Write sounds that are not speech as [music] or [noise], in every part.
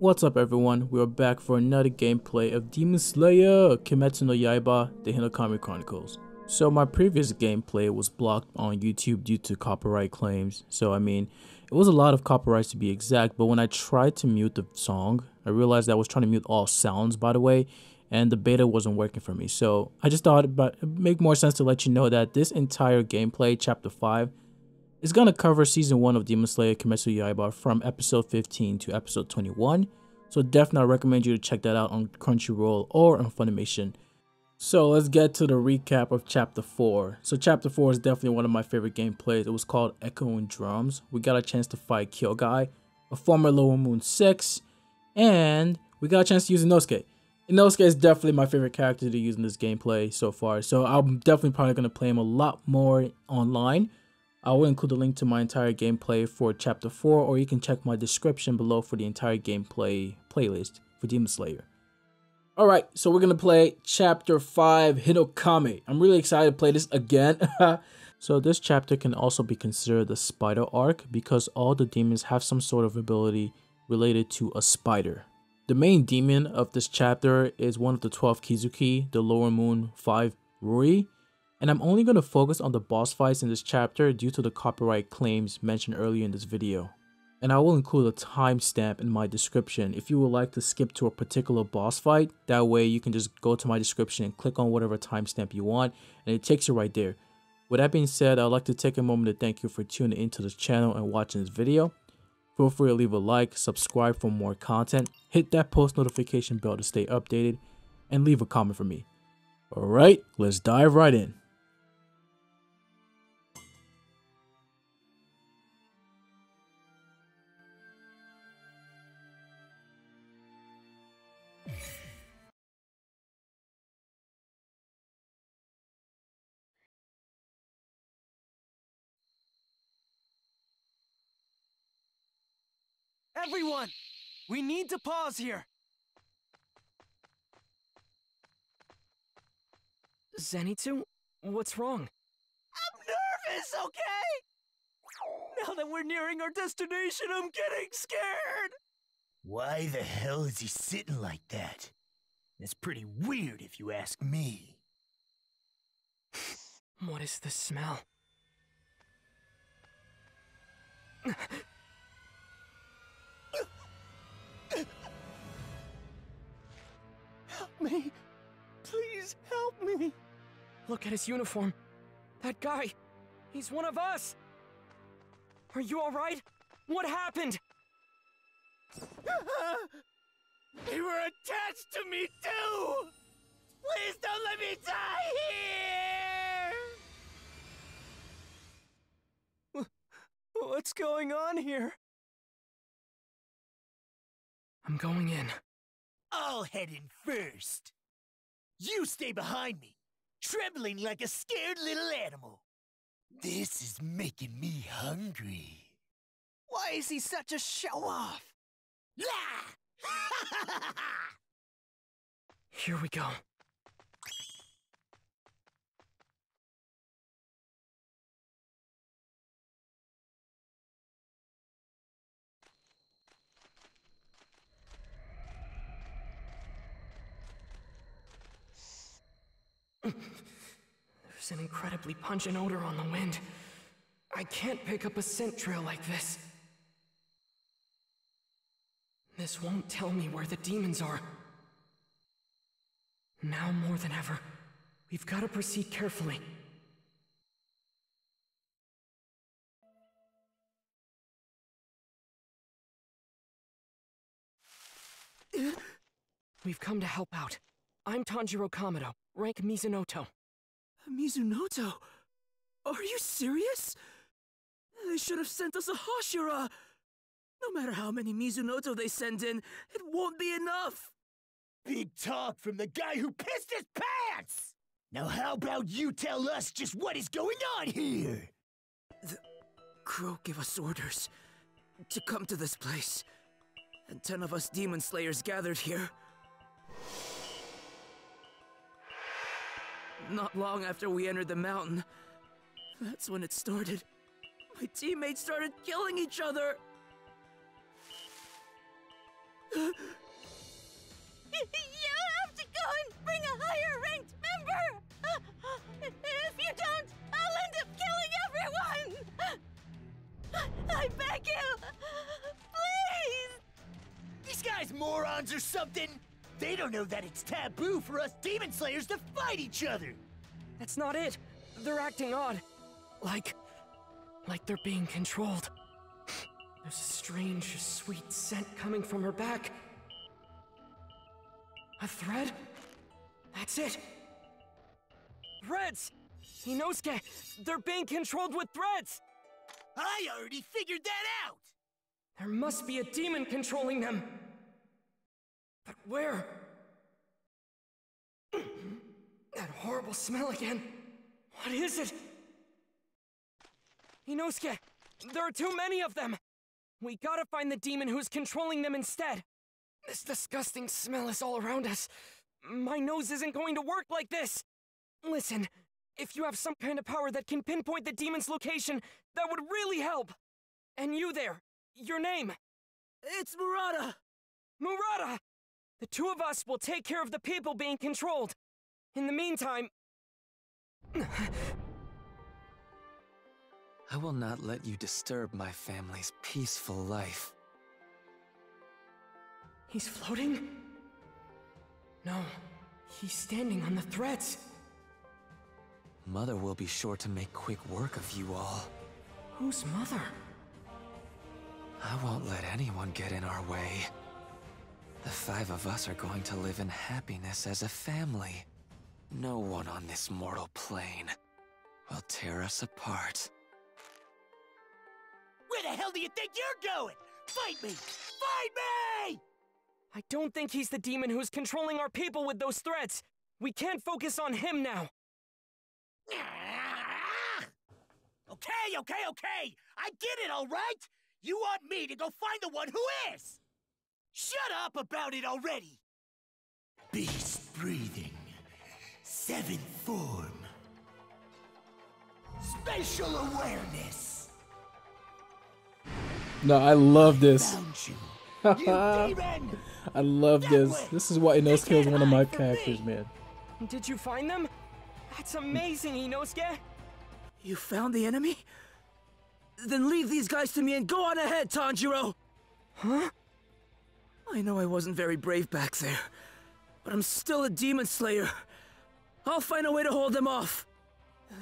What's up everyone, we are back for another gameplay of Demon Slayer Kimetsu no Yaiba The Hinokami Chronicles. So my previous gameplay was blocked on YouTube due to copyright claims, so I mean, it was a lot of copyrights to be exact, but when I tried to mute the song, I realized I was trying to mute all sounds by the way, and the beta wasn't working for me, so I just thought it would make more sense to let you know that this entire gameplay, chapter 5, going to cover season 1 of Demon Slayer Kimetsu Yaiba from episode 15 to episode 21. So definitely I recommend you to check that out on Crunchyroll or on Funimation. So let's get to the recap of chapter 4. So chapter 4 is definitely one of my favorite gameplays. It was called Echoing Drums. We got a chance to fight Kyogai, a former Lower Moon 6, and we got a chance to use Inosuke. Inosuke is definitely my favorite character to use in this gameplay so far. So I'm definitely probably going to play him a lot more online. I will include a link to my entire gameplay for chapter 4 or you can check my description below for the entire gameplay playlist for Demon Slayer. Alright, so we're to play chapter 5 Hinokami. I'm really excited to play this again. [laughs] so this chapter can also be considered the spider arc because all the demons have some sort of ability related to a spider. The main demon of this chapter is one of the 12 Kizuki, the lower moon 5 Rui, and I'm only going to focus on the boss fights in this chapter due to the copyright claims mentioned earlier in this video. And I will include a timestamp in my description if you would like to skip to a particular boss fight, that way you can just go to my description and click on whatever timestamp you want and it takes you right there. With that being said, I'd like to take a moment to thank you for tuning into this channel and watching this video. Feel free to leave a like, subscribe for more content, hit that post notification bell to stay updated, and leave a comment for me. Alright, let's dive right in. Everyone! We need to pause here! Zenitsu, what's wrong? I'm nervous, okay? Now that we're nearing our destination, I'm getting scared! Why the hell is he sitting like that? It's pretty weird if you ask me. What is the smell? Me. Please help me. Look at his uniform. That guy, he's one of us. Are you all right? What happened? they were attached to me too. Please don't let me die here. What's going on here? I'm going in. I'll head in first. You stay behind me, trembling like a scared little animal. This is making me hungry. Why is he such a show-off? [laughs] Here we go. There's an incredibly pungent odor on the wind. I can't pick up a scent trail like this. This won't tell me where the demons are. Now more than ever, we've got to proceed carefully. We've come to help out. I'm Tanjiro Kamado, rank Mizunoto. Mizunoto? Are you serious? They should have sent us a Hashira! No matter how many Mizunoto they send in, it won't be enough! Big talk from the guy who pissed his pants! Now how about you tell us just what is going on here? The crow gave us orders to come to this place. And ten of us demon slayers gathered here. Not long after we entered the mountain, that's when it started. My teammates started killing each other! [laughs] you have to go and bring a higher ranked member! If you don't, I'll end up killing everyone! I beg you! Please! These guys morons or something! They don't know that it's taboo for us demon slayers to fight each other. That's not it. They're acting odd. Like. like they're being controlled. There's a strange, sweet scent coming from her back. A thread? That's it. Threads! Inosuke, they're being controlled with threads! I already figured that out! There must be a demon controlling them. But where? that horrible smell again. What is it? Inosuke, there are too many of them. We gotta find the demon who's controlling them instead. This disgusting smell is all around us. My nose isn't going to work like this. Listen, if you have some kind of power that can pinpoint the demon's location, that would really help. And you there, your name? It's Murata! Murata! The two of us will take care of the people being controlled. In the meantime... I will not let you disturb my family's peaceful life. He's floating? No, he's standing on the threads. Mother will be sure to make quick work of you all. Who's mother? I won't let anyone get in our way. The five of us are going to live in happiness as a family. No one on this mortal plane will tear us apart. Where the hell do you think you're going? Fight me! Fight me! I don't think he's the demon who's controlling our people with those threats. We can't focus on him now. Okay, okay, okay! I get it, alright? You want me to go find the one who is! Shut up about it already! Beast breathing. Seventh form. Spatial awareness. No, I love this. You. [laughs] You demon! I love That this. way. This is why They Inosuke is one of my hide from me. characters, man. Did you find them? That's amazing, Inosuke. You found the enemy? Then leave these guys to me and go on ahead, Tanjiro! Huh? I know I wasn't very brave back there, but I'm still a demon slayer. I'll find a way to hold them off.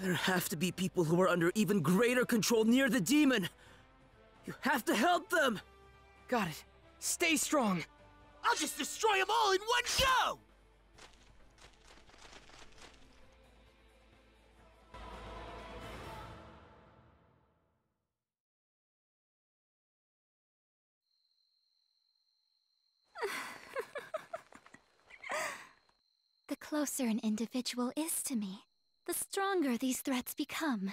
There have to be people who are under even greater control near the demon. You have to help them! Got it. Stay strong. I'll just destroy them all in one go! The closer an individual is to me, the stronger these threats become,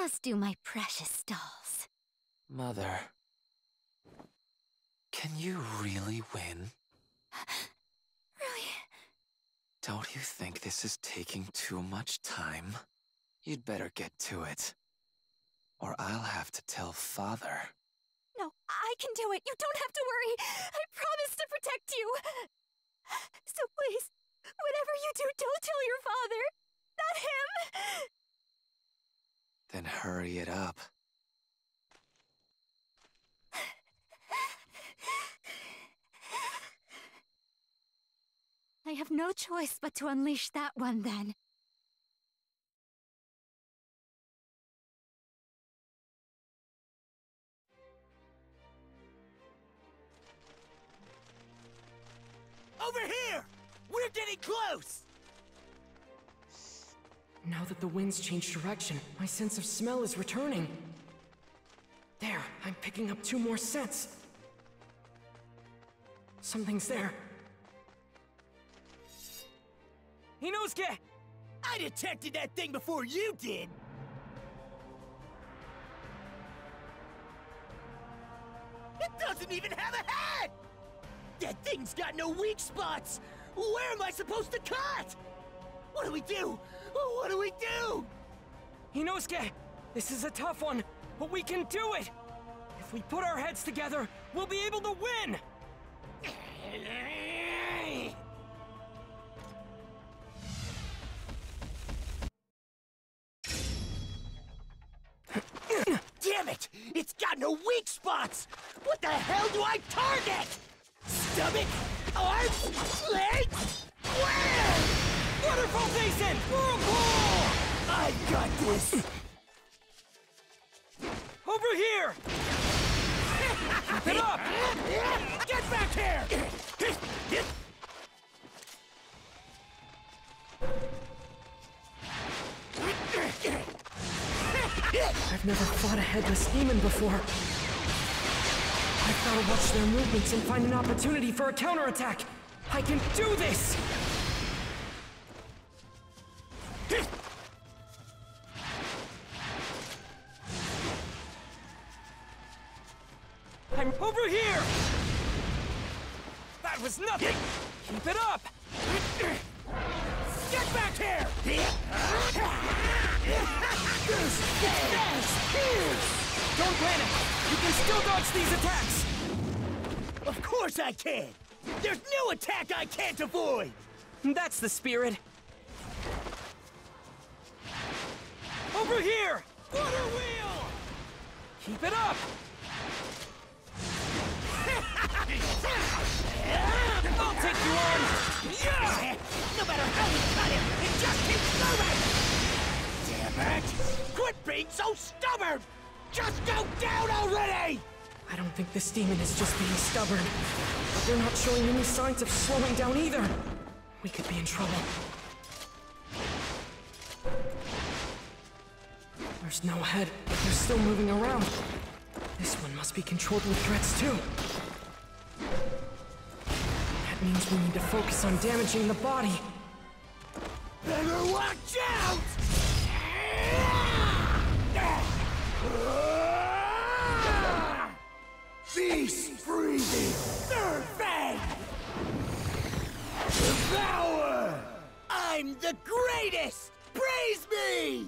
as do my precious dolls. Mother. Can you really win? Really? Don't you think this is taking too much time? You'd better get to it. Or I'll have to tell father. Can do it. You don't have to worry. I promise to protect you. So please, whatever you do, don't tell your father. Not him. Then hurry it up. I have no choice but to unleash that one then. Over here! We're getting close! Now that the wind's changed direction, my sense of smell is returning. There, I'm picking up two more scents. Something's there. Inosuke! I detected that thing before you did! It doesn't even have a head! That thing's got no weak spots! Where am I supposed to cut? What do we do? What do we do? Inosuke! This is a tough one, but we can do it! If we put our heads together, we'll be able to win! Damn it! It's got no weak spots! What the hell do I target? Stomach, arms, legs. Waterfall! Whirlpool! I got this. Over here! [laughs] It up! Get back here! I've never fought a headless demon before. I've gotta watch their movements and find an opportunity for a counterattack. I can do this! I can't avoid! That's the spirit. Over here! Water wheel! Keep it up! [laughs] I'll take you on! Yeah! No matter how we cut him, it just keeps moving! Damn it! Quit being so stubborn! Just go down already! I don't think this demon is just being stubborn. But they're not showing any signs of slowing down either. We could be in trouble. There's no head, but they're still moving around. This one must be controlled with threats too. That means we need to focus on damaging the body. Better watch out! Beast breathing! Third fang! Devour! I'm the greatest! Praise me!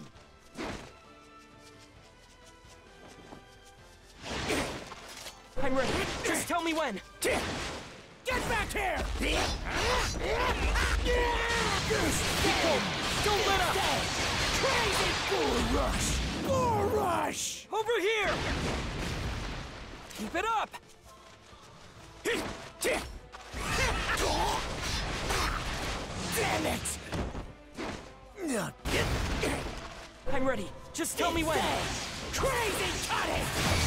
I'm ready. Just tell me when. Get back here! Don't let up! Crazy bull rush! Bull rush! Over here! Keep it up! Damn it! I'm ready. Just tell me when. Crazy cutting!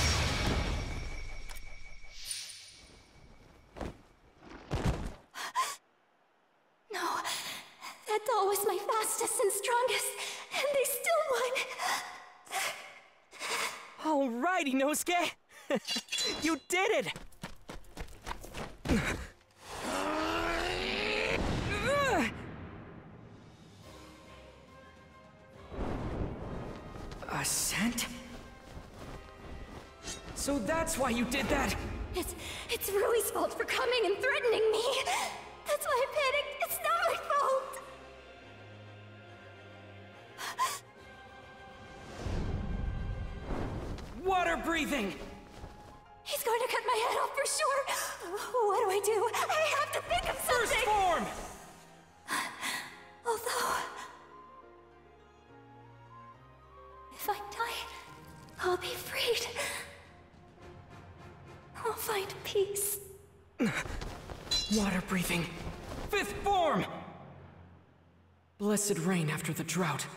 Blessed rain after the drought.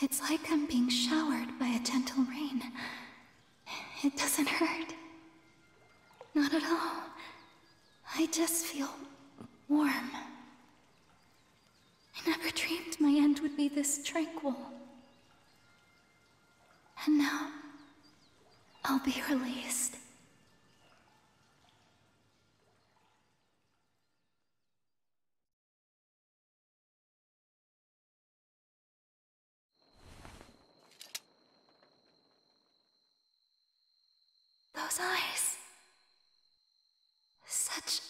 It's like I'm being showered by a gentle rain. It doesn't hurt. Not at all. I just feel warm. I never dreamed my end would be this tranquil. And now, I'll be released. Those eyes. Such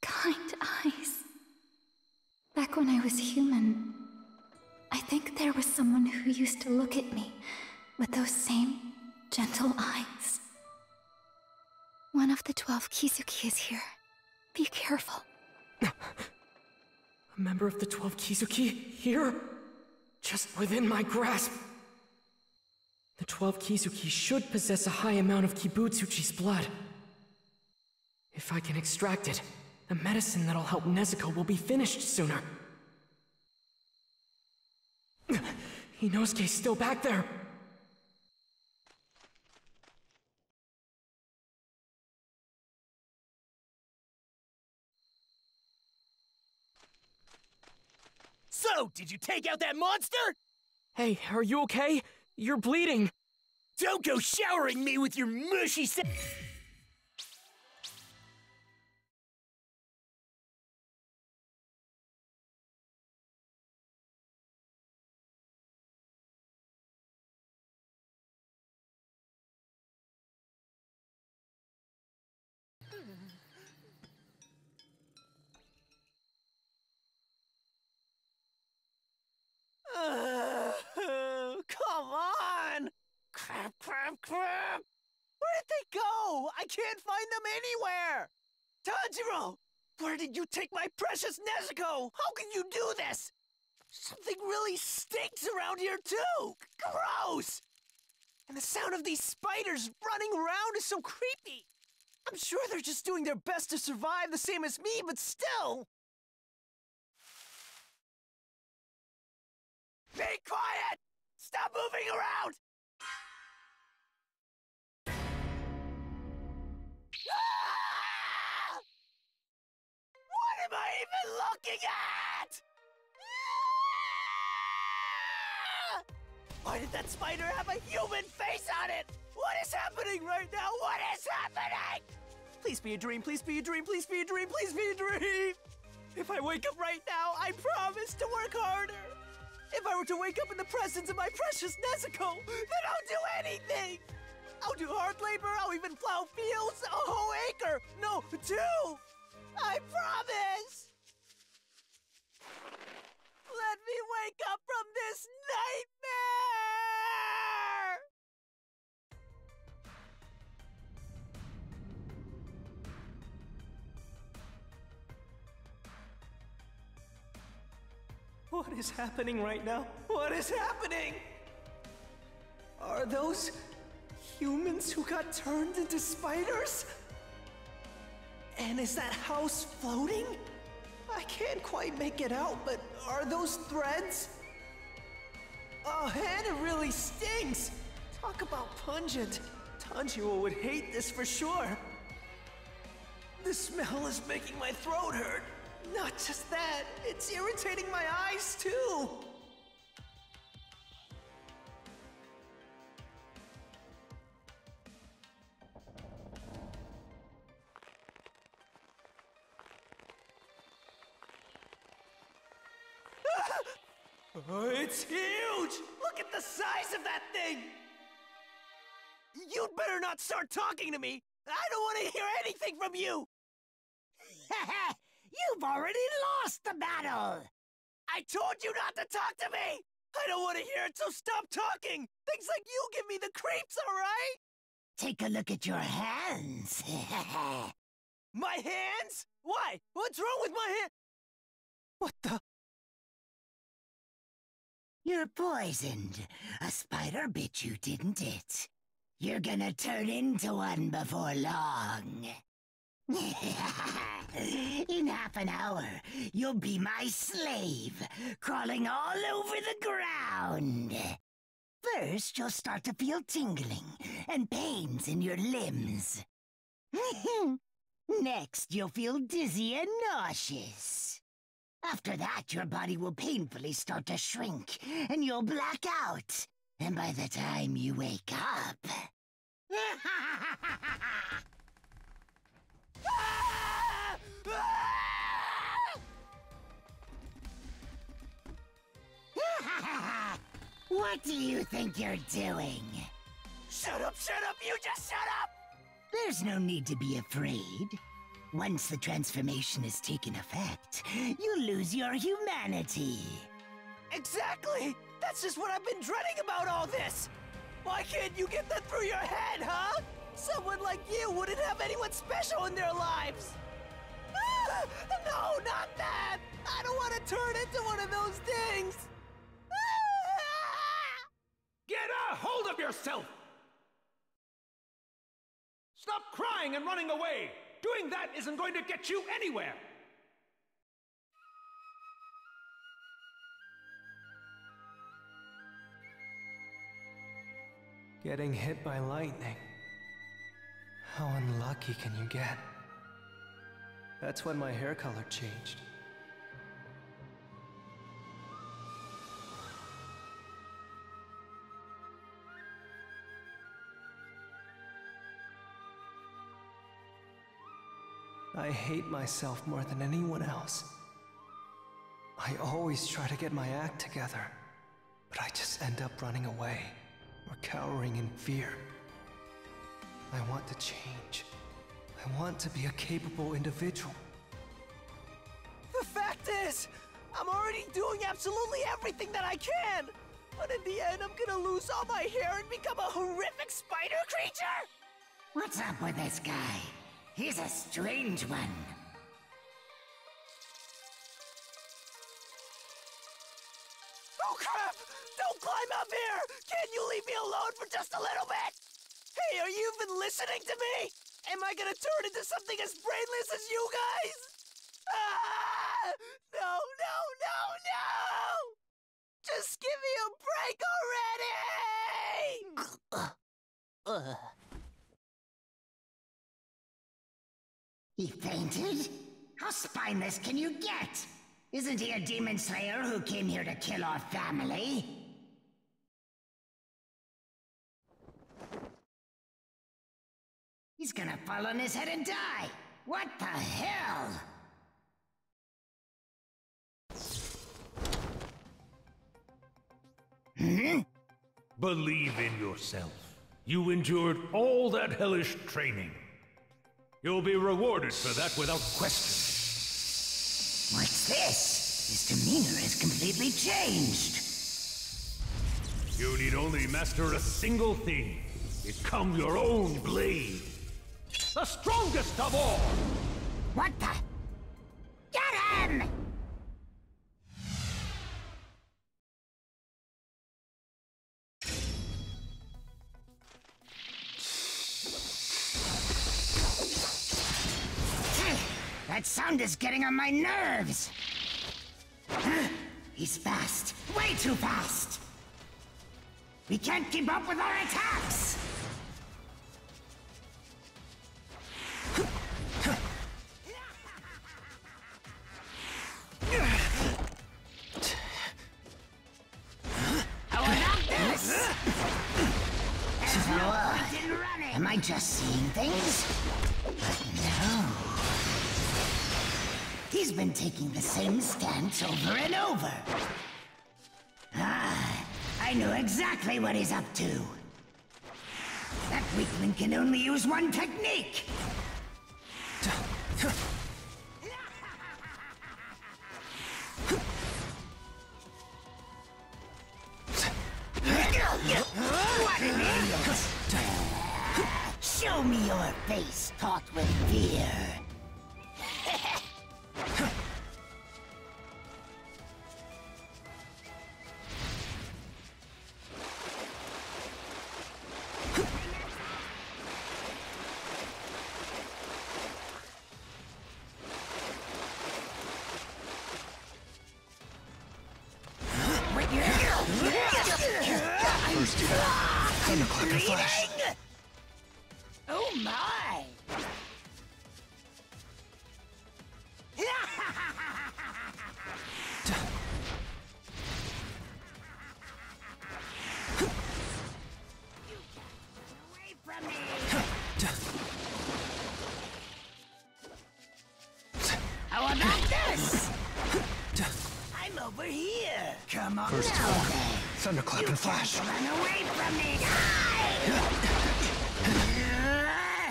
kind eyes. Back when I was human, I think there was someone who used to look at me with those same gentle eyes. One of the twelve Kizuki is here. Be careful. A member of the Twelve Kizuki here? Just within my grasp. The 12 Kizuki should possess a high amount of Kibutsuji's blood. If I can extract it, the medicine that'll help Nezuko will be finished sooner. Inosuke's still back there. So, did you take out that monster? Hey, are you okay? You're bleeding. Don't go showering me with your mushy se- I can't find them anywhere! Tanjiro! Where did you take my precious Nezuko? How can you do this? Something really stinks around here too! Gross! And the sound of these spiders running around is so creepy! I'm sure they're just doing their best to survive the same as me, but still! Be quiet! Stop moving around! Even looking at? Why did that spider have a human face on it? What is happening right now? What is happening? Please be a dream, please be a dream, please be a dream, please be a dream! If I wake up right now, I promise to work harder! If I were to wake up in the presence of my precious Nezuko, then I'll do anything! I'll do hard labor, I'll even plow fields, a whole acre! No, two! I promise! Let me wake up from this nightmare! What is happening right now? What is happening? Are those humans who got turned into spiders? And is that house floating? I can't quite make it out, but are those threads? Oh, and it really stings! Talk about pungent. Tanjiro would hate this for sure. The smell is making my throat hurt. Not just that, it's irritating my eyes too. It's huge! Look at the size of that thing! You'd better not start talking to me! I don't want to hear anything from you! Ha [laughs] ha! You've already lost the battle! I told you not to talk to me! I don't want to hear it, so stop talking! Things like you give me the creeps, alright? Take a look at your hands. [laughs] My hands? Why? What's wrong with my hand? What the? You're poisoned. A spider bit you, didn't it? You're gonna turn into one before long. [laughs] In half an hour, you'll be my slave, crawling all over the ground. First, you'll start to feel tingling and pains in your limbs. [laughs] Next, you'll feel dizzy and nauseous. After that, your body will painfully start to shrink, and you'll black out. And by the time you wake up... [laughs] what do you think you're doing? Shut up, shut up, you just shut up! There's no need to be afraid. Once the transformation has taken effect, you lose your humanity. Exactly! That's just what I've been dreading about all this! Why can't you get that through your head, huh? Someone like you wouldn't have anyone special in their lives! Ah, no, not that! I don't want to turn into one of those things! Ah! Get a hold of yourself! Stop crying and running away! Doing that isn't going to get you anywhere! Getting hit by lightning. How unlucky can you get? That's when my hair color changed. I hate myself more than anyone else. I always try to get my act together, but I just end up running away or cowering in fear. I want to change. I want to be a capable individual. The fact is, I'm already doing absolutely everything that I can! But in the end, I'm gonna lose all my hair and become a horrific spider creature! What's up with this guy? He's a strange one. Oh crap! Don't climb up here! Can you leave me alone for just a little bit? Hey, are you even listening to me? Am I gonna turn into something as brainless as you guys? Ah! No, no, no, no! Just give me a break already! [sniffs] He fainted? How spineless can you get? Isn't he a demon slayer who came here to kill our family? He's gonna fall on his head and die! What the hell? Hmm? Believe in yourself. You endured all that hellish training. You'll be rewarded for that without question. What's this? His demeanor has completely changed. You need only master a single thing. Become your own blade. The strongest of all! What the? Get him! Is getting on my nerves! [gasps] He's fast. Way too fast! We can't keep up with our attacks! Taking the same stance over and over. Ah, I know exactly what he's up to. That weakling can only use one technique. [laughs] over here. Come on First, now, then. thunderclap and flash. Run away from me! [laughs]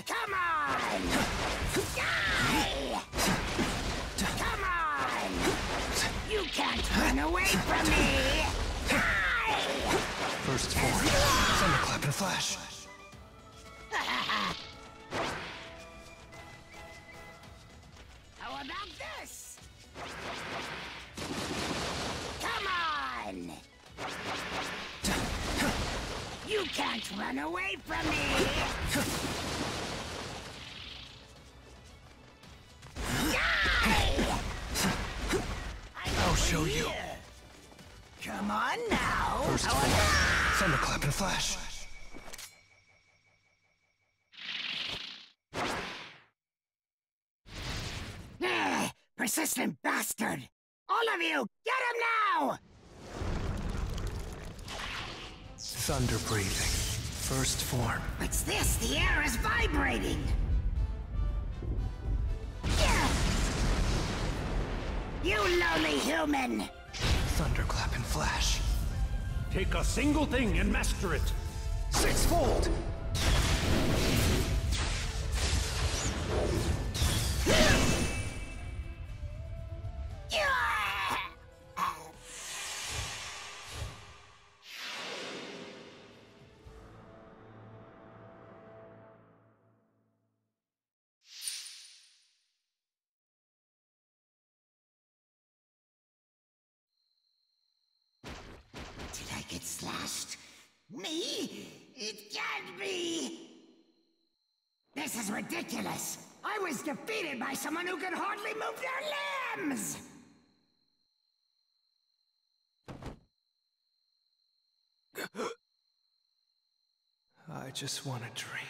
Come on! Die! [laughs] Come on! You can't run away from me! Die! First form, thunderclap and flash. Persistent bastard! All of you, get him now! Thunder breathing. First form. What's this? The air is vibrating! Yeah. You lowly human! Thunderclap and flash. Take a single thing and master it. Sixfold! Me? It can't be! This is ridiculous! I was defeated by someone who could hardly move their limbs! I just want a dream.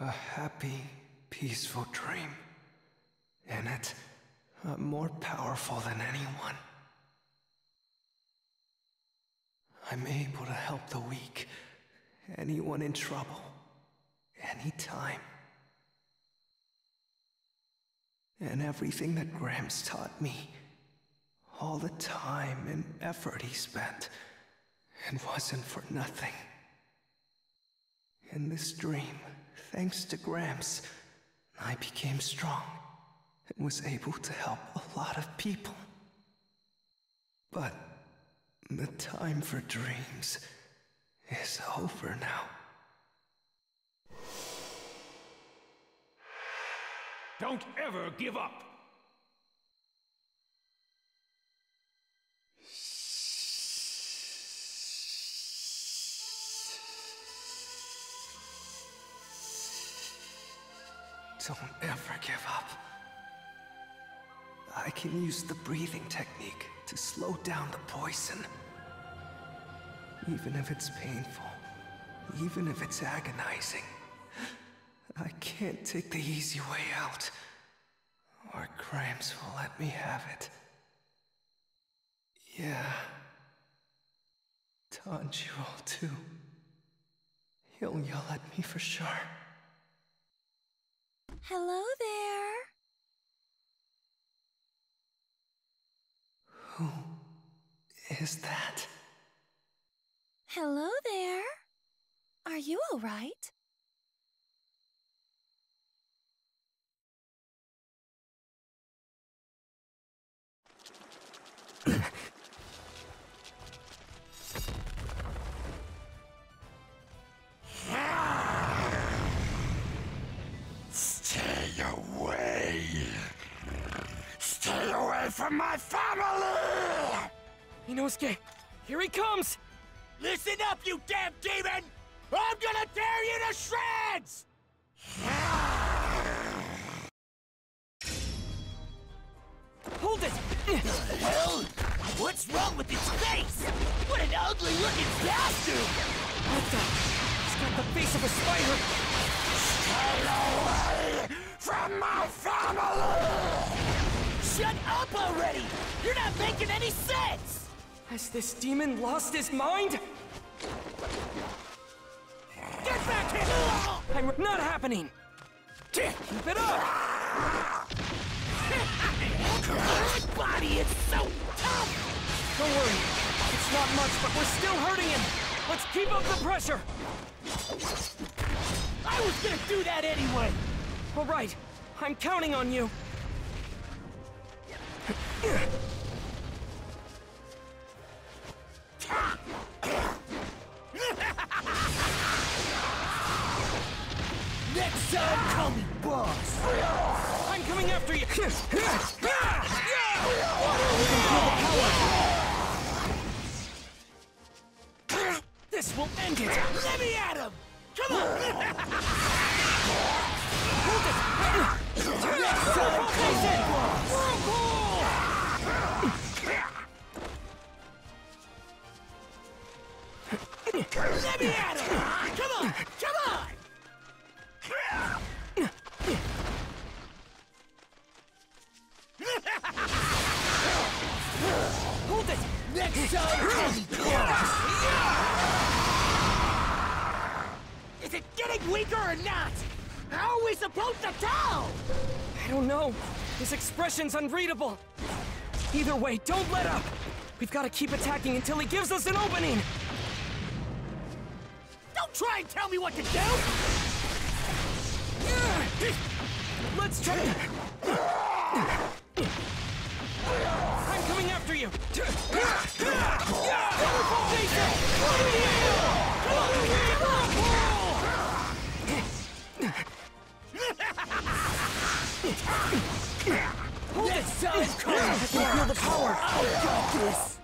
A happy, peaceful dream. In it, I'm more powerful than anyone. I'm able to help the weak, anyone in trouble, anytime. And everything that Gramps taught me, all the time and effort he spent, it wasn't for nothing. In this dream, thanks to Gramps, I became strong and was able to help a lot of people. But the time for dreams is over now. Don't ever give up. Don't ever give up. I can use the breathing technique to slow down the poison. Even if it's painful, even if it's agonizing, I can't take the easy way out. Or Gramps will let me have it. Yeah. Tanjiro, too. He'll yell at me for sure. Hello there. Is that? Hello there. Are you all right? Stay away! Stay away from my family! Inosuke, here he comes! Listen up, you damn demon! I'm gonna tear you to shreds! Hold it! Hell? What's wrong with its face? What an ugly looking bastard! What the? He's got the face of a spider! Stay away from my family! Shut up already! You're not making any sense! Has this demon lost his mind? Get back here! I'm not happening! Keep it up! His body is so tough! Don't worry. It's not much, but we're still hurting him. Let's keep up the pressure. I was gonna do that anyway! All right. I'm counting on you. Time, call me boss! I'm coming after you. this will end it! Let me at him! Come on! Let Is it getting weaker or not? How are we supposed to tell? I don't know. His expression's unreadable. Either way, don't let up. We've got to keep attacking until he gives us an opening. Don't try and tell me what to do! Let's try. After you. Hold it! I can feel the power. I got this.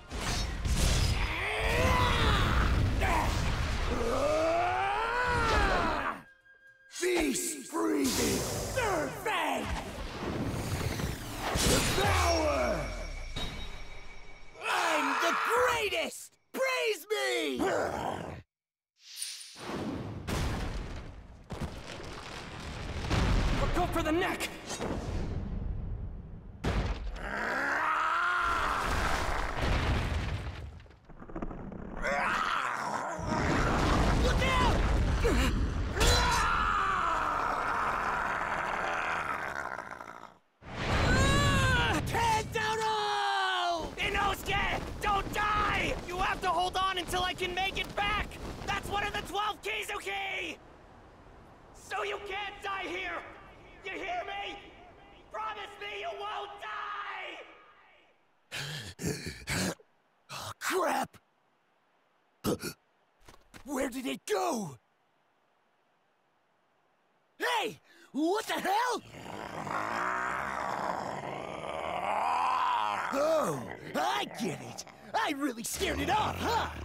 Beast breathing! Third fang! The greatest! Praise me! Go for the neck. Look out! Kentaro! Inosuke, don't die! You have to hold on until I can make it back! That's one of the 12 Kizuki! So you can't die here! You hear me? Promise me you won't die! Crap! Where did it go? Hey! What the hell? Oh, I get it. I really scared it off, huh?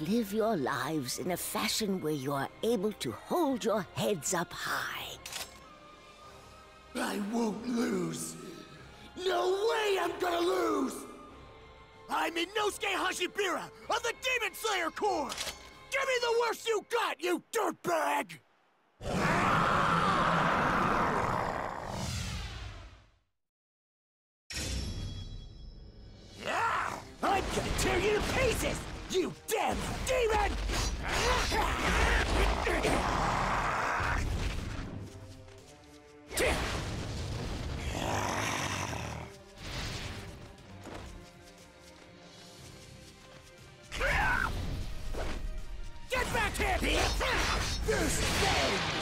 Live your lives in a fashion where you are able to hold your heads up high. I won't lose. No way I'm gonna lose! I'm Inosuke Hashibira of the Demon Slayer Corps! Give me the worst you got, you dirtbag! This thing!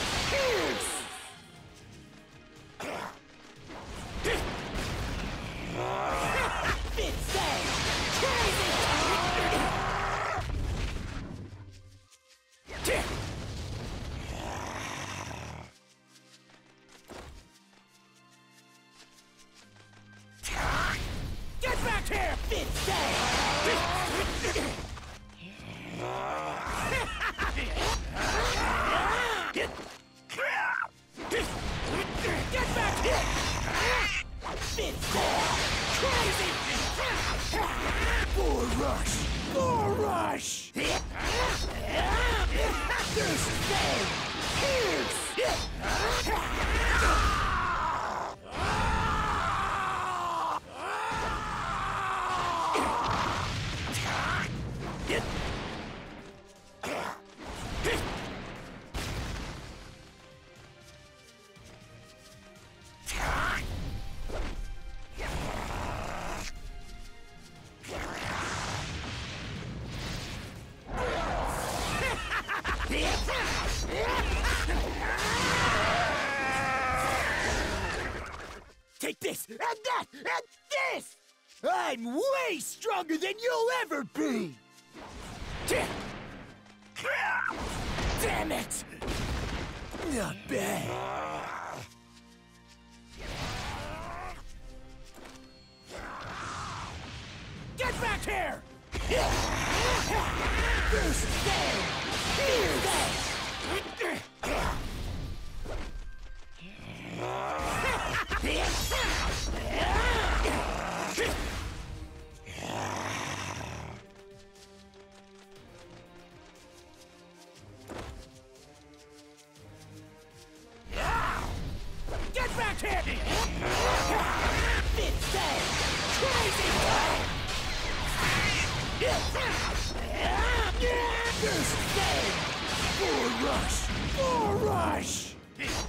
More rush! This!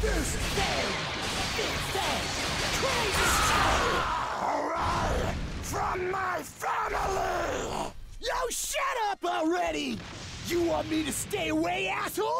This! Crazy! From my family! Yo, shut up already! You want me to stay away, asshole?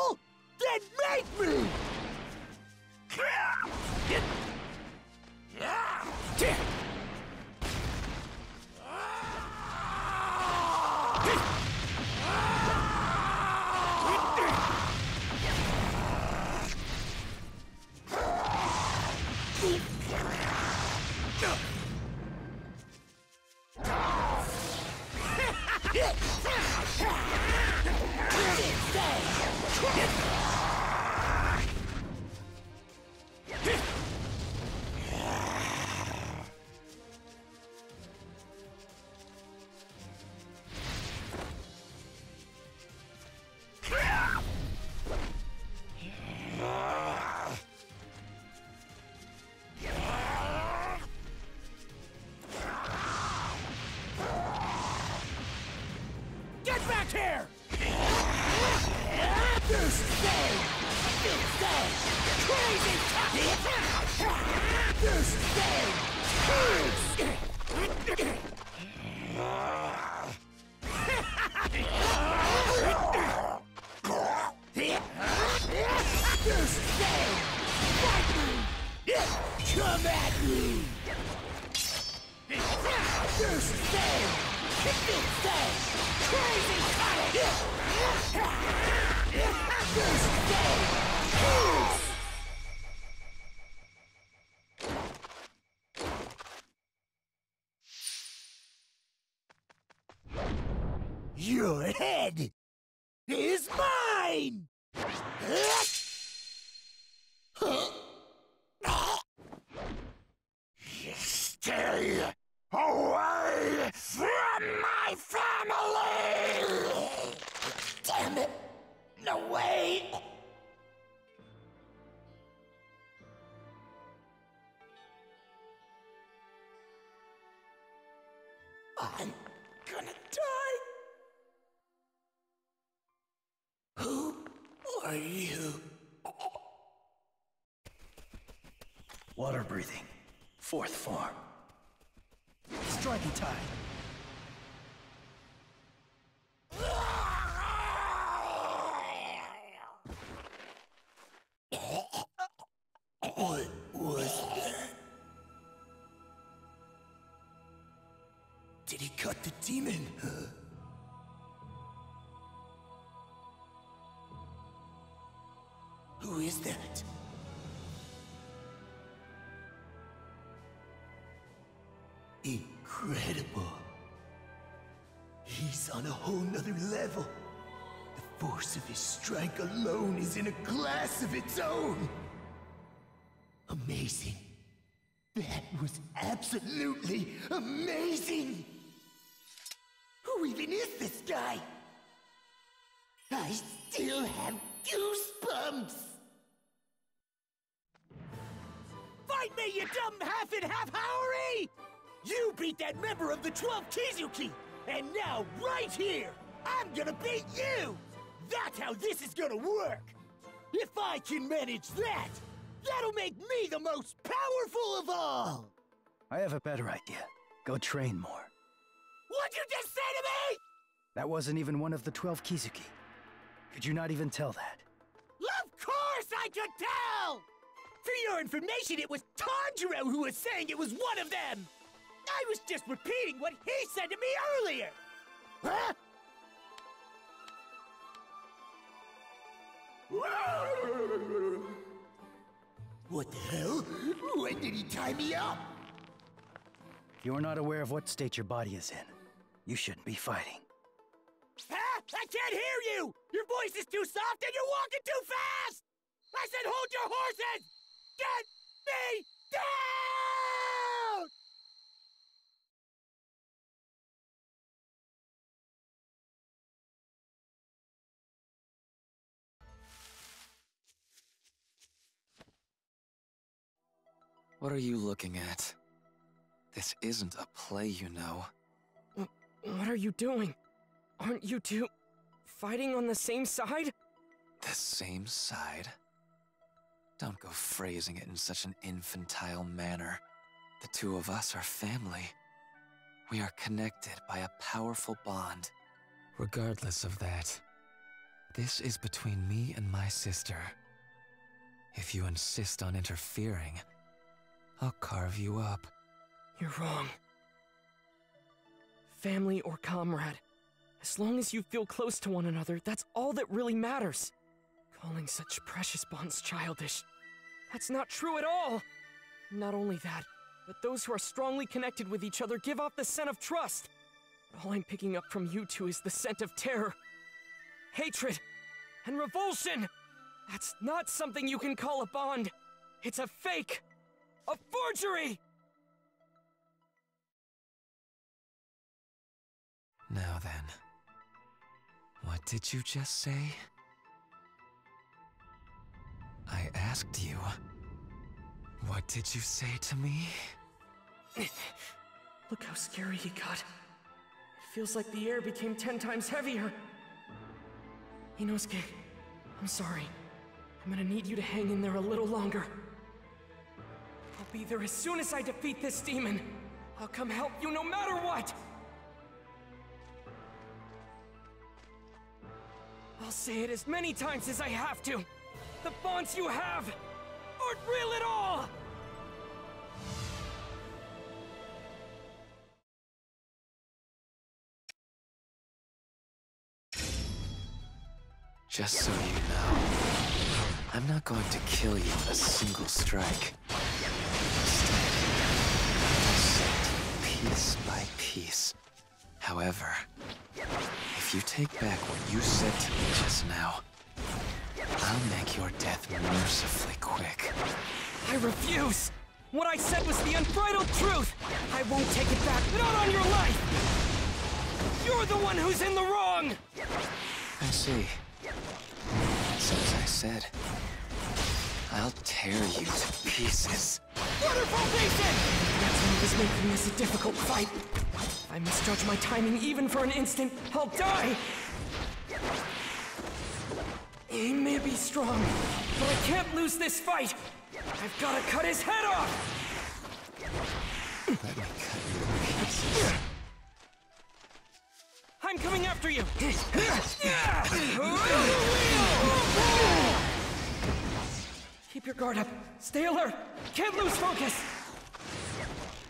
Your head is mine! [laughs] Incredible. He's on a whole nother level. The force of his strike alone is in a class of its own. Amazing. That was absolutely amazing! Who even is this guy? I still have goosebumps! Fight me, you dumb half and half haori! You beat that member of the 12 Kizuki! And now, right here, I'm gonna beat you! That's how this is gonna work! If I can manage that, that'll make me the most powerful of all! I have a better idea. Go train more. What'd you just say to me? That wasn't even one of the 12 Kizuki. Could you not even tell that? Of course I could tell! For your information, it was Tanjiro who was saying it was one of them! I was just repeating what he said to me earlier! Huh? What the hell? When did he tie me up? If you're not aware of what state your body is in, you shouldn't be fighting. Huh? I can't hear you! Your voice is too soft and you're walking too fast! I said hold your horses! Get me down! What are you looking at? This isn't a play, you know. What are you doing? Aren't you two fighting on the same side? The same side? Don't go phrasing it in such an infantile manner. The two of us are family. We are connected by a powerful bond. Regardless of that, this is between me and my sister. If you insist on interfering, I'll carve you up. You're wrong. Family or comrade, as long as you feel close to one another, that's all that really matters. Calling such precious bonds childish. That's not true at all! Not only that, but those who are strongly connected with each other give off the scent of trust. All I'm picking up from you two is the scent of terror, hatred, and revulsion! That's not something you can call a bond. It's a fake! A forgery! Now then, what did you just say? I asked you. What did you say to me? [laughs] Look how scary he got. It feels like the air became ten times heavier. Inosuke, I'm sorry. I'm gonna need you to hang in there a little longer. I'll be there as soon as I defeat this demon. I'll come help you no matter what! I'll say it as many times as I have to. The bonds you have aren't real at all! Just so you know, I'm not going to kill you with a single strike. Piece by piece. However, if you take back what you said to me just now, I'll make your death mercifully quick. I refuse! What I said was the unbridled truth! I won't take it back, not on your life! You're the one who's in the wrong! I see. So as I said, I'll tear you to pieces. Waterfall Basin! That move is making this a difficult fight. If I misjudge my timing even for an instant, I'll die! He may be strong, but I can't lose this fight! I've gotta cut his head off! Let me cut you to pieces. I'm coming after you! [laughs] Oh, Keep your guard up. Stay alert. Can't lose focus.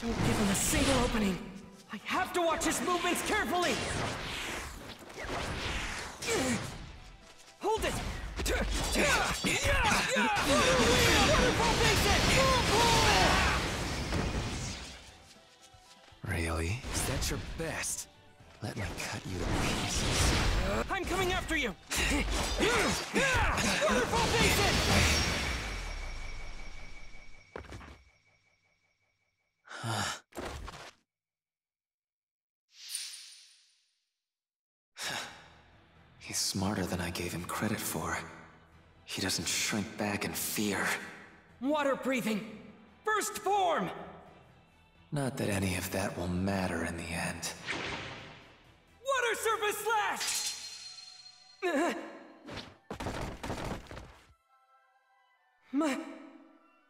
Don't give him a single opening. I have to watch his movements carefully. Hold it. Really? Is that your best? Let me cut you to pieces. I'm coming after you. Waterfall Basin! He's smarter than I gave him credit for. He doesn't shrink back in fear. Water breathing. First form. Not that any of that will matter in the end. Water surface slash! [sighs] My...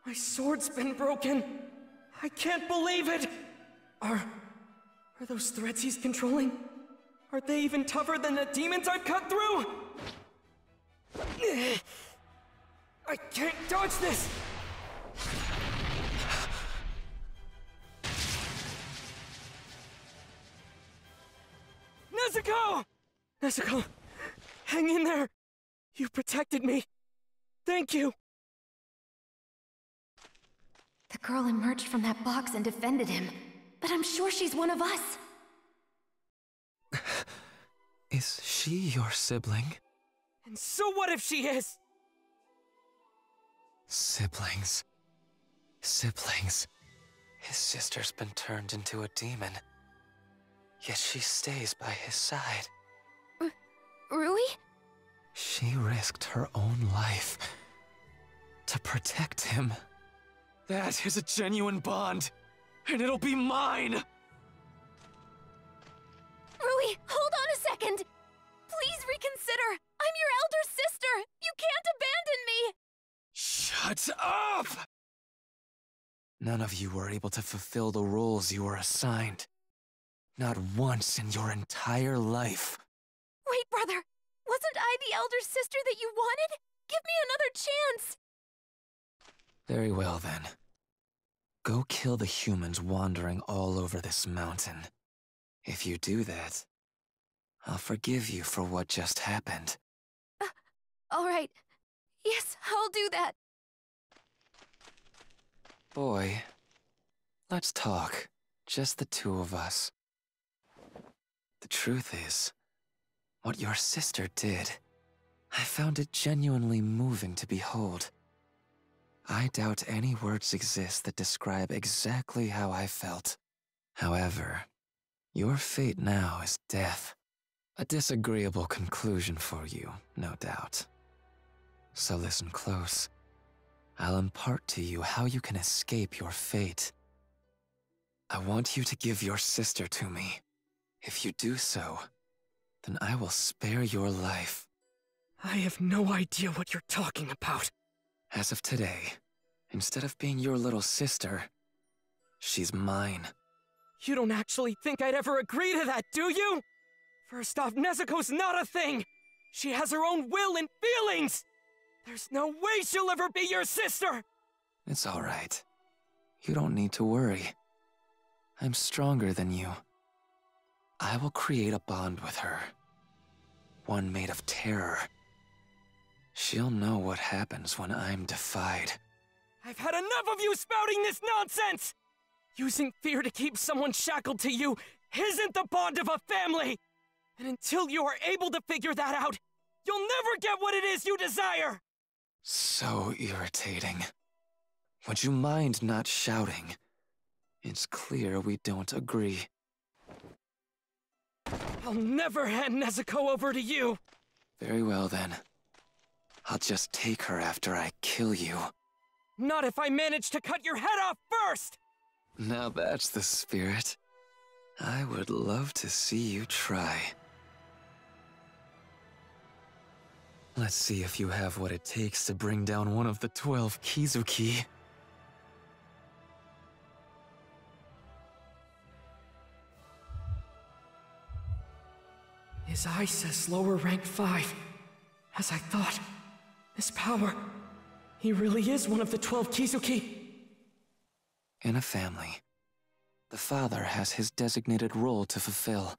My sword's been broken. I can't believe it! Are... Are those threads he's controlling? Are they even tougher than the demons I've cut through? I can't dodge this! Nezuko! Nezuko, hang in there! You protected me! Thank you! The girl emerged from that box and defended him, but I'm sure she's one of us! Is she your sibling? And so what if she is? Siblings. Siblings. His sister's been turned into a demon. Yet she stays by his side. R Rui? She risked her own life to protect him. That is a genuine bond, and it'll be mine! Rui, hold on a second! Please reconsider! I'm your elder sister! You can't abandon me! Shut up! None of you were able to fulfill the roles you were assigned. Not once in your entire life. Wait, brother! Wasn't I the elder sister that you wanted? Give me another chance! Very well then. Go kill the humans wandering all over this mountain. If you do that, I'll forgive you for what just happened. Uh, Alright. Yes, I'll do that. Boy, let's talk. Just the two of us. The truth is, what your sister did, I found it genuinely moving to behold. I doubt any words exist that describe exactly how I felt. However, your fate now is death. A disagreeable conclusion for you, no doubt. So listen close. I'll impart to you how you can escape your fate. I want you to give your sister to me. If you do so, then I will spare your life. I have no idea what you're talking about. As of today, instead of being your little sister, she's mine. You don't actually think I'd ever agree to that, do you? First off, Nezuko's not a thing! She has her own will and feelings! There's no way she'll ever be your sister! It's alright. You don't need to worry. I'm stronger than you. I will create a bond with her. One made of terror. She'll know what happens when I'm defied. I've had enough of you spouting this nonsense! Using fear to keep someone shackled to you isn't the bond of a family! And until you are able to figure that out, you'll never get what it is you desire! So irritating. Would you mind not shouting? It's clear we don't agree. I'll never hand Nezuko over to you! Very well then. I'll just take her after I kill you. Not if I manage to cut your head off first! Now that's the spirit. I would love to see you try. Let's see if you have what it takes to bring down one of the twelve Kizuki. His eye says lower rank 5. As I thought. This power. He really is one of the 12 Kizuki. In a family, the father has his designated role to fulfill,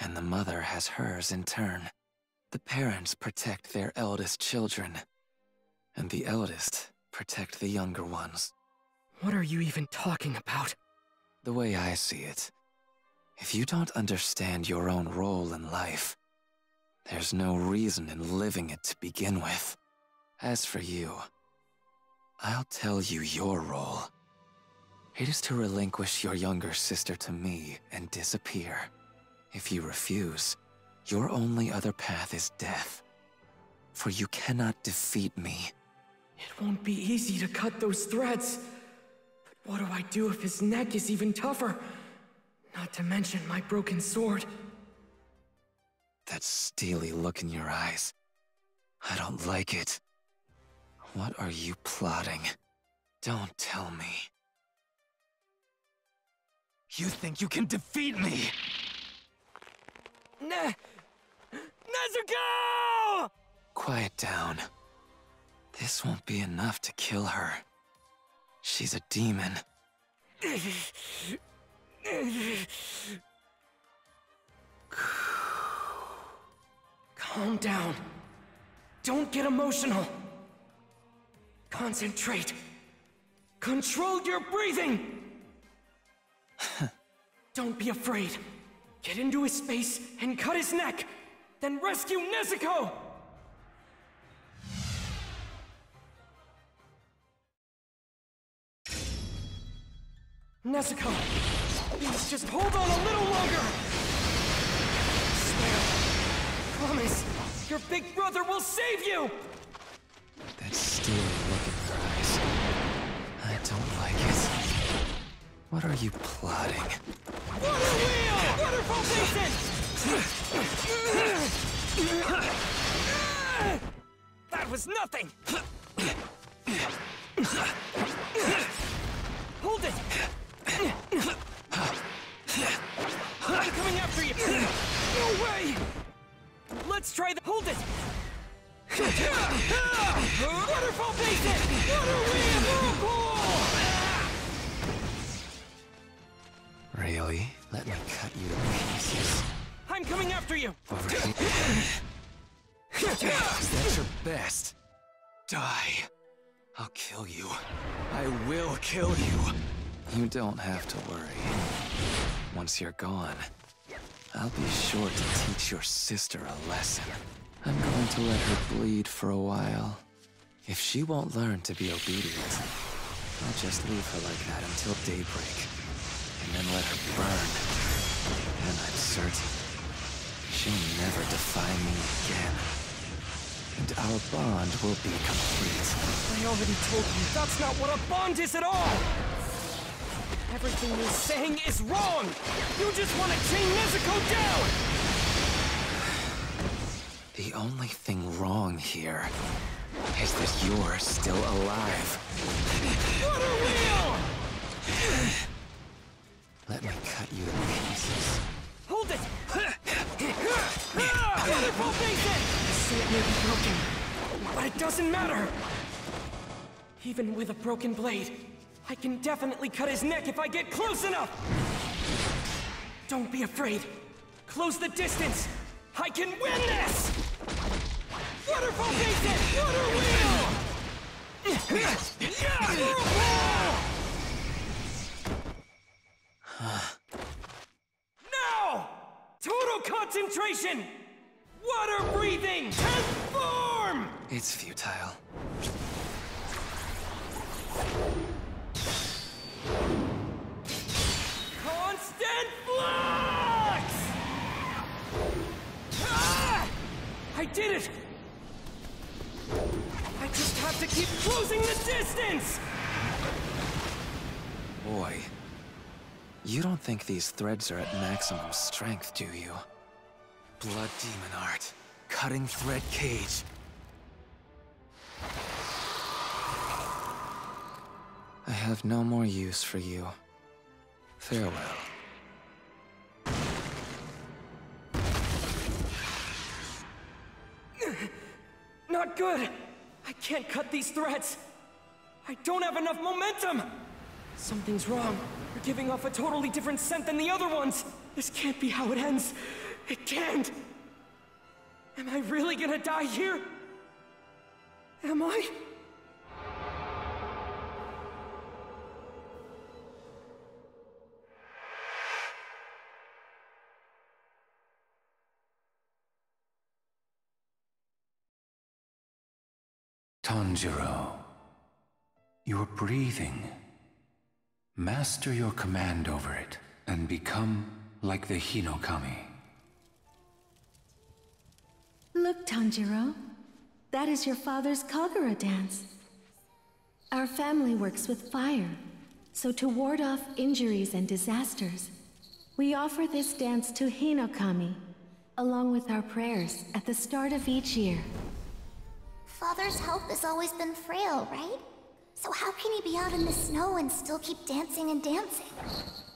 and the mother has hers in turn. The parents protect their eldest children, and the eldest protect the younger ones. What are you even talking about? The way I see it, if you don't understand your own role in life, there's no reason in living it to begin with. As for you, I'll tell you your role. It is to relinquish your younger sister to me and disappear. If you refuse, your only other path is death. For you cannot defeat me. It won't be easy to cut those threads. But what do I do if his neck is even tougher? Not to mention my broken sword. That steely look in your eyes. I don't like it. What are you plotting? Don't tell me. You think you can defeat me? Ne Nezuko! Quiet down. This won't be enough to kill her. She's a demon. Calm down. Don't get emotional. Concentrate. Control your breathing! Don't be afraid. Get into his space and cut his neck. Then rescue Nezuko! Nezuko, please just hold on a little longer! Swear, promise, your big brother will save you! That's steely What are you plotting? Water wheel! Waterfall basin! That was nothing! Hold it! I'm coming after you! No way! Let's try the- hold it! Waterfall basin! Water wheel! Whirlpool! Really? Let me cut you to pieces. I'm coming after you! Over here. Is that your best? Die. I'll kill you. I will kill you. You don't have to worry. Once you're gone, I'll be sure to teach your sister a lesson. I'm going to let her bleed for a while. If she won't learn to be obedient, I'll just leave her like that until daybreak, and then let her burn. And I'm certain she'll never defy me again. And our bond will be complete. I already told you that's not what a bond is at all! Everything you're saying is wrong! You just want to chain Nezuko down! The only thing wrong here is that you're still alive. Water wheel! [laughs] Let me cut you to pieces. Hold it! Waterfall basin! The sword may be broken, but it doesn't matter! Even with a broken blade, I can definitely cut his neck if I get close enough! Don't be afraid. Close the distance! I can win this! Waterfall basin! Water wheel! Whirlpool! Now! Total concentration! Water breathing! Transform! It's futile. Constant flux! Ah! I did it! I just have to keep closing the distance! Boy, you don't think these threads are at maximum strength, do you? Blood demon art. Cutting thread cage. I have no more use for you. Farewell. [laughs] Not good! I can't cut these threads! I don't have enough momentum! Something's wrong. You're giving off a totally different scent than the other ones! This can't be how it ends! It can't! Am I really gonna die here? Am I? Tanjiro, you are breathing. Master your command over it and become like the Hinokami. Look, Tanjiro. That is your father's Kagura dance. Our family works with fire, so to ward off injuries and disasters, we offer this dance to Hinokami, along with our prayers at the start of each year. Father's health has always been frail, right? So how can he be out in the snow and still keep dancing and dancing?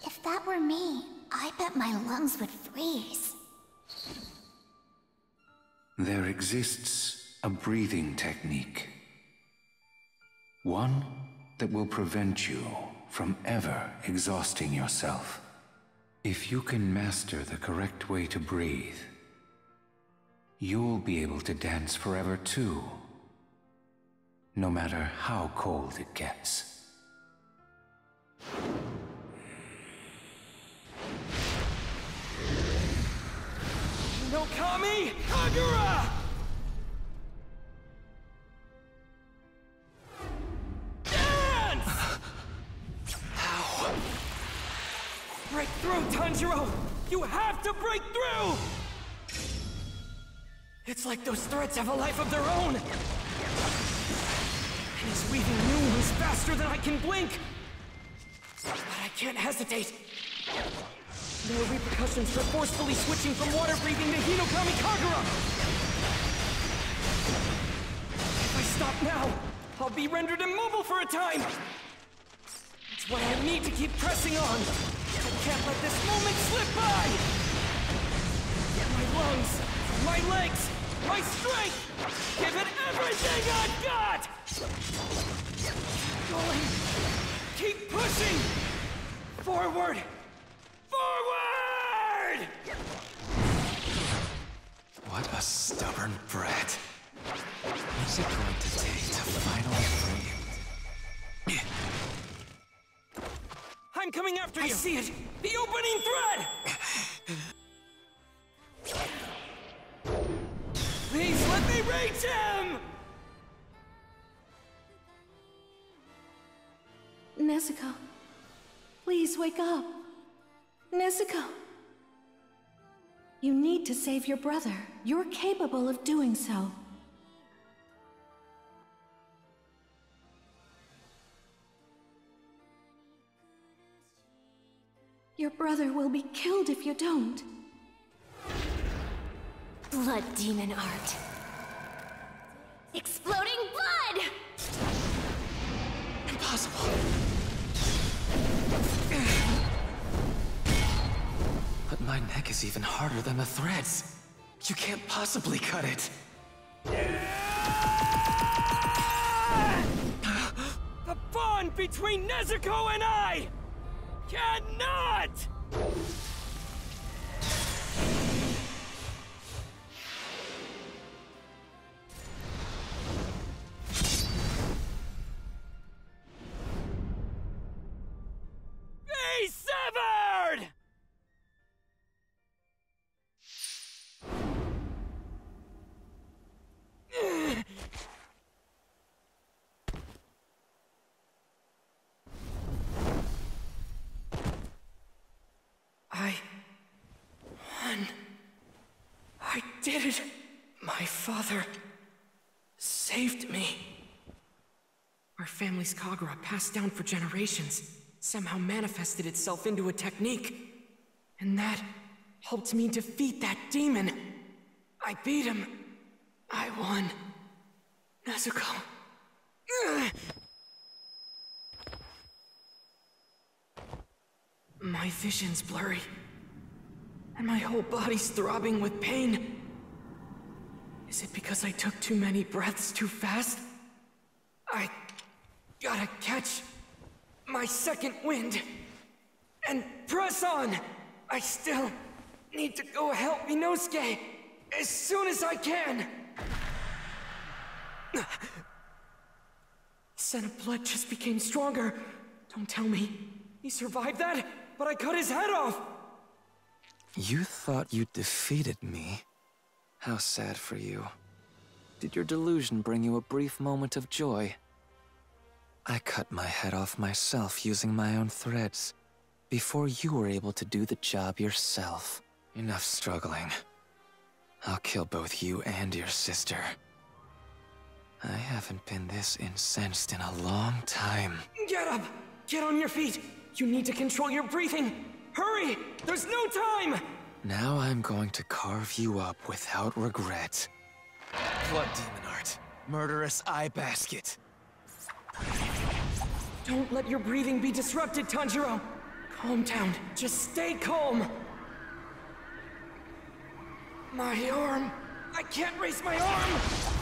If that were me, I bet my lungs would freeze. There exists a breathing technique. One that will prevent you from ever exhausting yourself. If you can master the correct way to breathe, you'll be able to dance forever too. No matter how cold it gets. No Kami Kagura! Dance! How? Break through, Tanjiro! You have to break through! It's like those threads have a life of their own! And he's weaving new ones faster than I can blink! But I can't hesitate! No repercussions for forcefully switching from water breathing to Hinokami Kagura! If I stop now, I'll be rendered immobile for a time! That's why I need to keep pressing on! I can't let this moment slip by! Get My lungs, my legs, my strength! Give it everything I've got! Keep going! Keep pushing! Forward! Forward! What a stubborn brat. What's it going to take to finally free you? I'm coming after you! I see it! The opening thread! Please let me reach him! Nezuko, please wake up. Nezuko. You need to save your brother. You're capable of doing so. Your brother will be killed if you don't. Blood demon art. Exploding blood! Impossible. But my neck is even harder than the threads. You can't possibly cut it. The bond between Nezuko and I cannot! Did it. My father saved me. Our family's Kagura, passed down for generations, somehow manifested itself into a technique. And that helped me defeat that demon. I beat him. I won. Nezuko. My vision's blurry. And my whole body's throbbing with pain. Is it because I took too many breaths too fast? I gotta catch my second wind and press on. I still need to go help Inosuke as soon as I can. Scent of blood just became stronger. Don't tell me. He survived that, but I cut his head off. You thought you defeated me? How sad for you. Did your delusion bring you a brief moment of joy? I cut my head off myself using my own threads, before you were able to do the job yourself. Enough struggling. I'll kill both you and your sister. I haven't been this incensed in a long time. Get up! Get on your feet! You need to control your breathing! Hurry! There's no time! Now I'm going to carve you up without regret. Blood demon art. Murderous eye basket. Don't let your breathing be disrupted, Tanjiro! Calm down. Just stay calm! My arm! I can't raise my arm!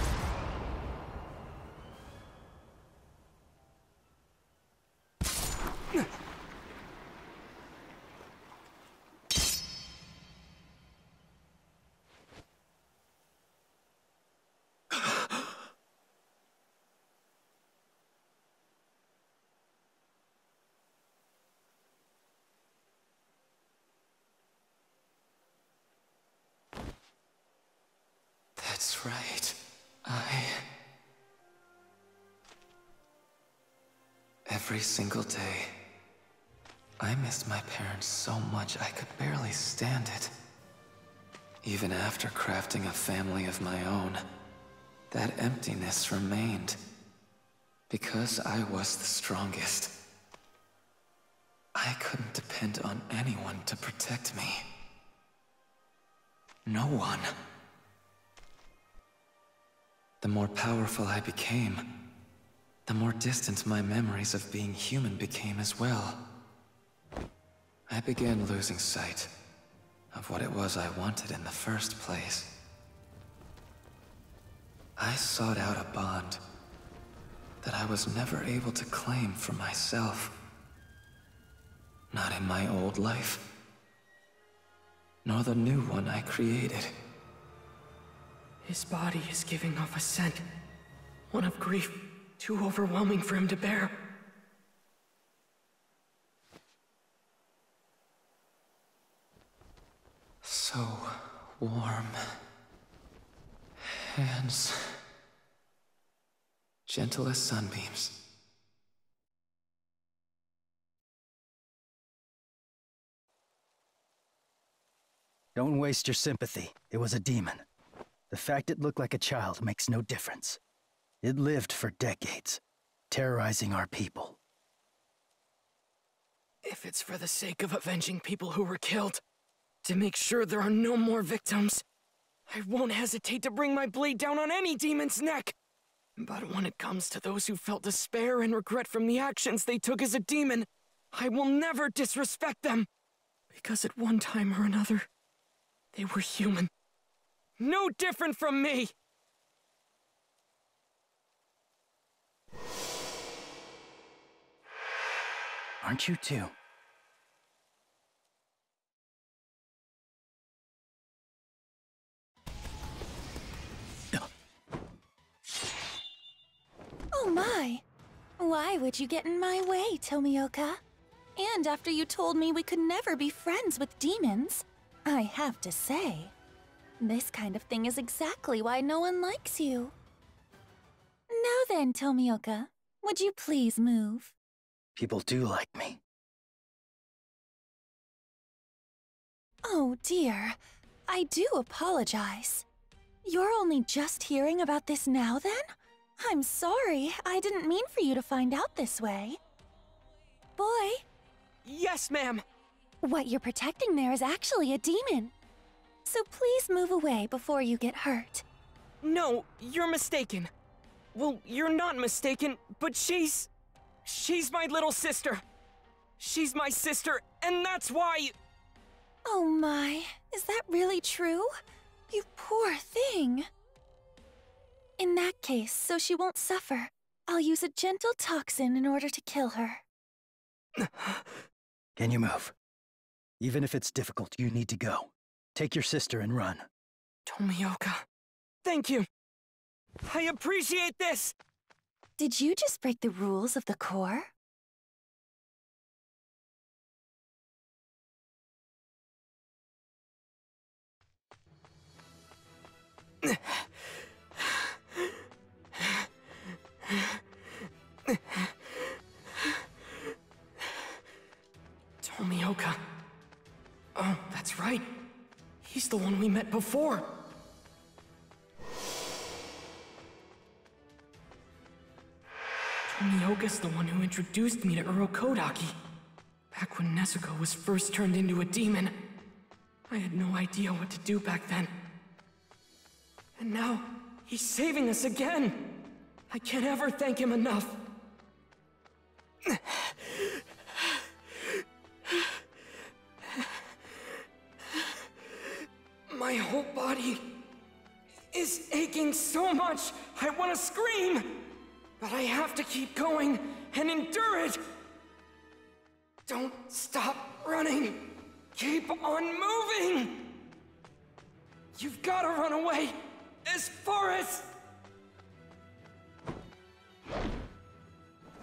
Right. I. Every single day, I missed my parents so much I could barely stand it. Even after crafting a family of my own, that emptiness remained. Because I was the strongest. I couldn't depend on anyone to protect me. No one. The more powerful I became, the more distant my memories of being human became as well. I began losing sight of what it was I wanted in the first place. I sought out a bond that I was never able to claim for myself. Not in my old life, nor the new one I created. His body is giving off a scent. One of grief, too overwhelming for him to bear. So warm. Hands. Gentle as sunbeams. Don't waste your sympathy. It was a demon. The fact it looked like a child makes no difference. It lived for decades, terrorizing our people. If it's for the sake of avenging people who were killed, to make sure there are no more victims, I won't hesitate to bring my blade down on any demon's neck. But when it comes to those who felt despair and regret from the actions they took as a demon, I will never disrespect them. Because at one time or another, they were human. No different from me! Aren't you too? Oh my! Why would you get in my way, Tomioka? And after you told me we could never be friends with demons, I have to say, this kind of thing is exactly why no one likes you. Now then, Tomioka, would you please move? People do like me. Oh dear, I do apologize. You're only just hearing about this now then? I'm sorry, I didn't mean for you to find out this way. Boy? Yes, ma'am! What you're protecting there is actually a demon. So please move away before you get hurt. No, you're mistaken. Well, you're not mistaken, but she's. She's my little sister. She's my sister, and that's why. Oh my, is that really true? You poor thing. In that case, so she won't suffer, I'll use a gentle toxin in order to kill her. [sighs] Can you move? Even if it's difficult, you need to go. Take your sister and run. Tomioka, thank you. I appreciate this! Did you just break the rules of the Corps? Tomioka. Oh, that's right. He's the one we met before. Tomioka's the one who introduced me to Urokodaki. Back when Nezuko was first turned into a demon. I had no idea what to do back then. And now, he's saving us again! I can't ever thank him enough. My whole body is aching so much, I want to scream! But I have to keep going and endure it! Don't stop running! Keep on moving! You've got to run away as as...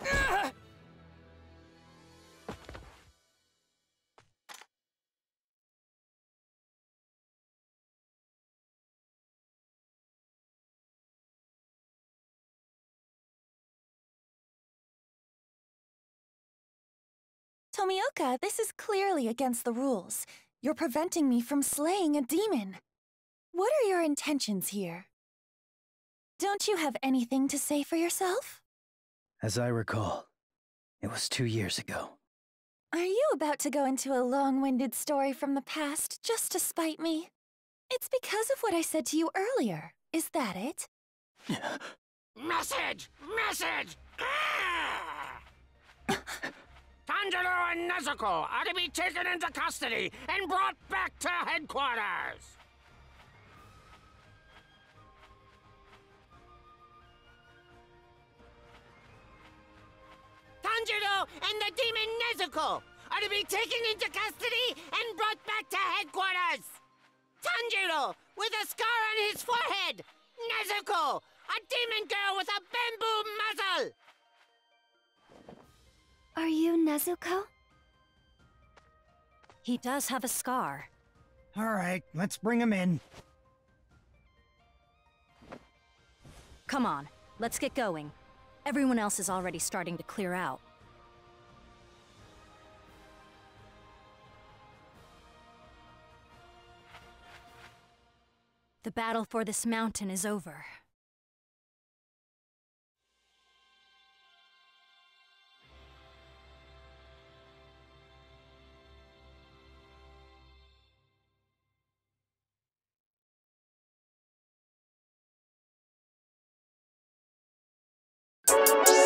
Ah! Tomioka, this is clearly against the rules. You're preventing me from slaying a demon. What are your intentions here? Don't you have anything to say for yourself? As I recall, it was two years ago. Are you about to go into a long-winded story from the past just to spite me? It's because of what I said to you earlier. Is that it? [laughs] Message! Message! Ah! [laughs] Tanjiro and Nezuko are to be taken into custody and brought back to headquarters! Tanjiro and the demon Nezuko are to be taken into custody and brought back to headquarters! Tanjiro with a scar on his forehead! Nezuko, a demon girl with a bamboo muzzle! Are you Nezuko? He does have a scar. All right, let's bring him in. Come on, let's get going. Everyone else is already starting to clear out. The battle for this mountain is over. Thank.